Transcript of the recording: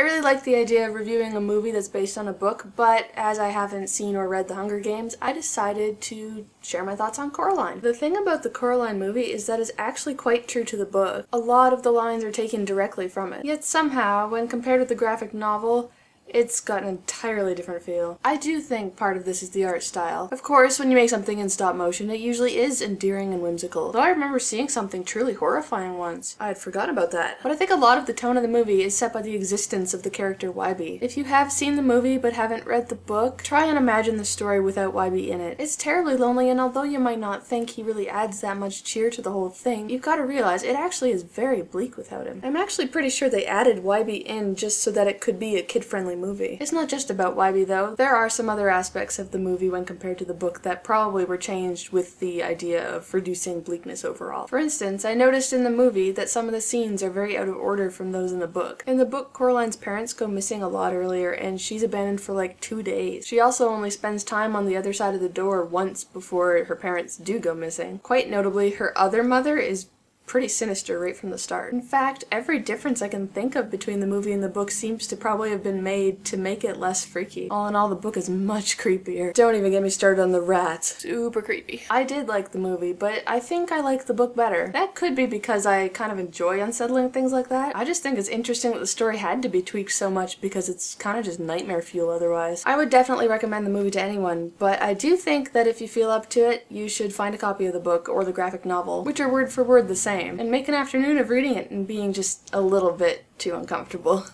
I really like the idea of reviewing a movie that's based on a book, but as I haven't seen or read The Hunger Games, I decided to share my thoughts on Coraline. The thing about the Coraline movie is that it's actually quite true to the book. A lot of the lines are taken directly from it. Yet somehow, when compared with the graphic novel, it's got an entirely different feel. I do think part of this is the art style. Of course, when you make something in stop motion, it usually is endearing and whimsical. Though I remember seeing something truly horrifying once. I had forgotten about that. But I think a lot of the tone of the movie is set by the existence of the character Wybie. If you have seen the movie but haven't read the book, try and imagine the story without Wybie in it. It's terribly lonely, and although you might not think he really adds that much cheer to the whole thing, you've got to realize it actually is very bleak without him. I'm actually pretty sure they added Wybie in just so that it could be a kid-friendly movie. It's not just about Wybie though. There are some other aspects of the movie when compared to the book that probably were changed with the idea of reducing bleakness overall. For instance, I noticed in the movie that some of the scenes are very out of order from those in the book. In the book, Coraline's parents go missing a lot earlier and she's abandoned for like two days. She also only spends time on the other side of the door once before her parents do go missing. Quite notably, her other mother is pretty sinister right from the start. In fact, every difference I can think of between the movie and the book seems to probably have been made to make it less freaky. All in all, the book is much creepier. Don't even get me started on the rats. Super creepy. I did like the movie, but I think I like the book better. That could be because I kind of enjoy unsettling things like that. I just think it's interesting that the story had to be tweaked so much because it's kind of just nightmare fuel otherwise. I would definitely recommend the movie to anyone, but I do think that if you feel up to it, you should find a copy of the book or the graphic novel, which are word for word the same and make an afternoon of reading it and being just a little bit too uncomfortable.